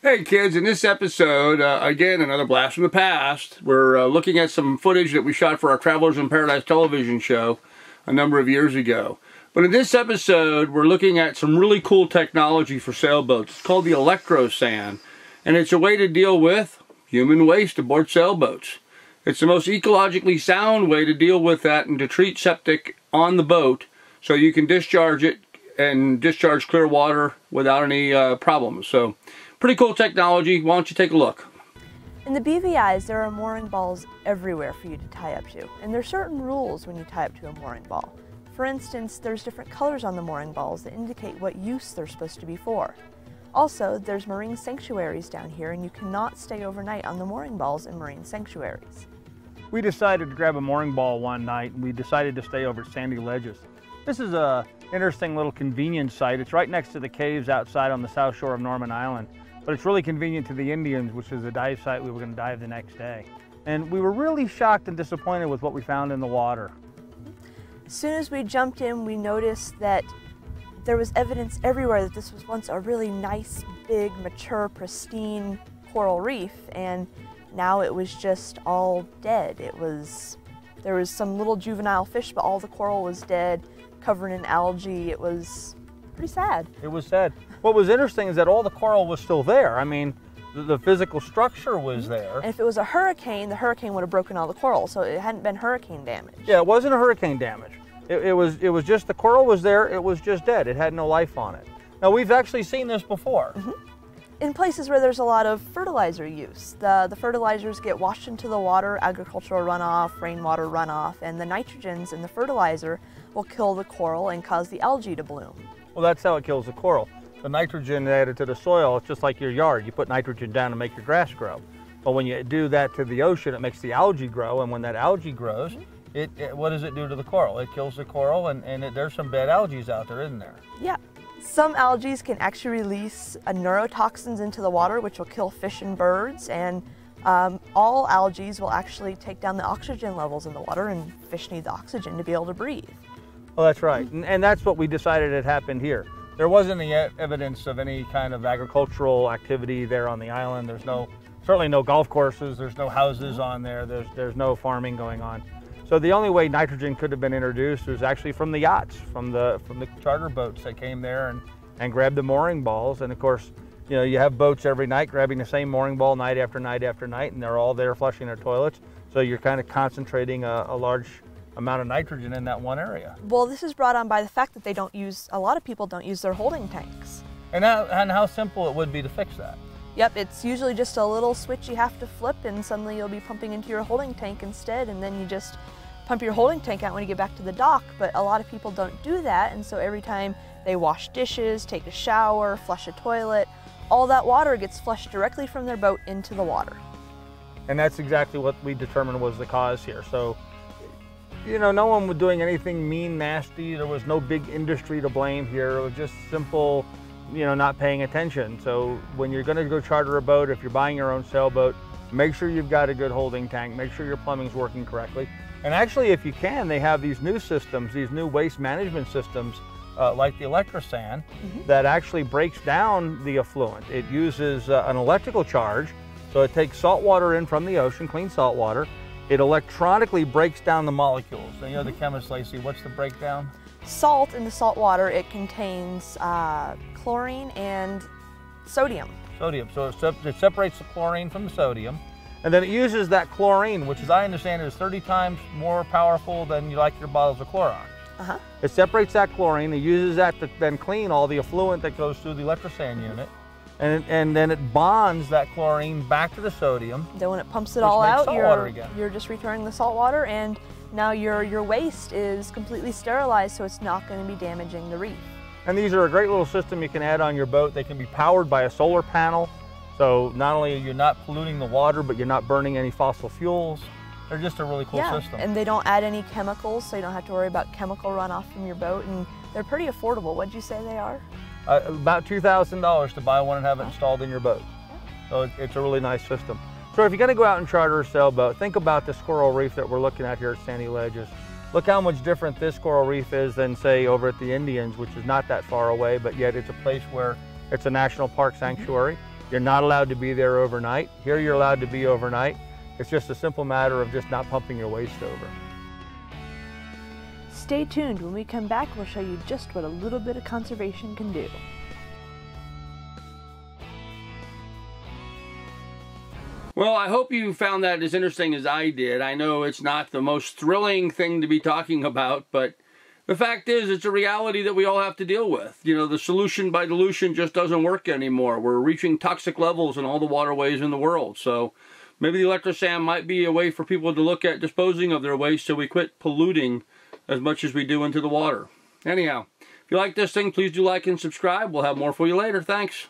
Hey kids, in this episode, uh, again, another blast from the past. We're uh, looking at some footage that we shot for our Travelers in Paradise television show a number of years ago. But in this episode, we're looking at some really cool technology for sailboats. It's called the Electrosan, and it's a way to deal with human waste aboard sailboats. It's the most ecologically sound way to deal with that and to treat septic on the boat so you can discharge it and discharge clear water without any uh, problems. So Pretty cool technology. Why don't you take a look? In the BVIs, there are mooring balls everywhere for you to tie up to, and there are certain rules when you tie up to a mooring ball. For instance, there's different colors on the mooring balls that indicate what use they're supposed to be for. Also, there's marine sanctuaries down here, and you cannot stay overnight on the mooring balls in marine sanctuaries. We decided to grab a mooring ball one night, and we decided to stay over at Sandy Ledges. This is a interesting little convenience site. It's right next to the caves outside on the south shore of Norman Island but it's really convenient to the Indians, which is a dive site we were going to dive the next day. And we were really shocked and disappointed with what we found in the water. As soon as we jumped in, we noticed that there was evidence everywhere that this was once a really nice, big, mature, pristine coral reef, and now it was just all dead. It was, there was some little juvenile fish, but all the coral was dead, covered in algae. It was pretty sad. It was sad. What was interesting is that all the coral was still there. I mean, the, the physical structure was mm-hmm. there. And if it was a hurricane, the hurricane would have broken all the coral, so it hadn't been hurricane damage. Yeah, it wasn't a hurricane damage. It, it, was it was just the coral was there. It was just dead. It had no life on it. Now we've actually seen this before. Mm -hmm. In places where there's a lot of fertilizer use, the the fertilizers get washed into the water, agricultural runoff, rainwater runoff, and the nitrogens in the fertilizer will kill the coral and cause the algae to bloom. Well, that's how it kills the coral. The nitrogen added to the soil, it's just like your yard. You put nitrogen down to make your grass grow. But when you do that to the ocean, it makes the algae grow. And when that algae grows, it, it what does it do to the coral? It kills the coral, and, and it, there's some bad algae out there, isn't there? Yeah. Some algae can actually release uh, neurotoxins into the water, which will kill fish and birds. And um, all algae will actually take down the oxygen levels in the water, and fish need the oxygen to be able to breathe. Well, that's right. And, and that's what we decided had happened here. There wasn't any evidence of any kind of agricultural activity there on the island. There's no, certainly no golf courses. There's no houses on there. There's, there's no farming going on. So the only way nitrogen could have been introduced was actually from the yachts, from the, from the charter boats that came there and, and grabbed the mooring balls. And of course, you know, you have boats every night grabbing the same mooring ball night after night after night, and they're all there flushing their toilets. So you're kind of concentrating a, a large amount of nitrogen in that one area. Well, this is brought on by the fact that they don't use, a lot of people don't use their holding tanks. And how, and how simple it would be to fix that. Yep, it's usually just a little switch you have to flip and suddenly you'll be pumping into your holding tank instead and then you just pump your holding tank out when you get back to the dock, but a lot of people don't do that and so every time they wash dishes, take a shower, flush a toilet, all that water gets flushed directly from their boat into the water. And that's exactly what we determined was the cause here. So you know, no one was doing anything mean, nasty. There was no big industry to blame here. It was just simple, you know, not paying attention. So when you're going to go charter a boat, if you're buying your own sailboat, make sure you've got a good holding tank. Make sure your plumbing's working correctly. And actually, if you can, they have these new systems, these new waste management systems, uh, like the Electrosan, mm -hmm. that actually breaks down the effluent. It uses uh, an electrical charge, so it takes salt water in from the ocean, clean salt water, it electronically breaks down the molecules. Now, you're the chemist, Lacey. What's the breakdown? Salt in the salt water, it contains uh, chlorine and sodium. Sodium. So it, it, separates the chlorine from the sodium. And then it uses that chlorine, which as I understand it is 30 times more powerful than you like your bottles of Clorox. Uh -huh. It separates that chlorine, it uses that to then clean all the effluent that goes through the electrosan unit and, and then it bonds that chlorine back to the sodium. Then when it pumps it all out, you're, you're just returning the salt water and now your, your waste is completely sterilized so it's not going to be damaging the reef. And these are a great little system you can add on your boat. They can be powered by a solar panel. So not only are you not polluting the water, but you're not burning any fossil fuels. They're just a really cool yeah, system. and they don't add any chemicals, so you don't have to worry about chemical runoff from your boat. And they're pretty affordable. What'd you say they are? Uh, about $2,000 to buy one and have it installed in your boat. So it's a really nice system. So if you're gonna go out and charter a sailboat, think about this coral reef that we're looking at here at Sandy Ledges. Look how much different this coral reef is than say over at the Indians, which is not that far away, but yet it's a place where it's a national park sanctuary. You're not allowed to be there overnight. Here you're allowed to be overnight. It's just a simple matter of just not pumping your waste over. Stay tuned. When we come back, we'll show you just what a little bit of conservation can do. Well, I hope you found that as interesting as I did. I know it's not the most thrilling thing to be talking about, but the fact is, it's a reality that we all have to deal with. You know, the solution by dilution just doesn't work anymore. We're reaching toxic levels in all the waterways in the world. So maybe the electrosan might be a way for people to look at disposing of their waste so we quit polluting as much as we do into the water. Anyhow, if you like this thing, please do like and subscribe. We'll have more for you later. Thanks.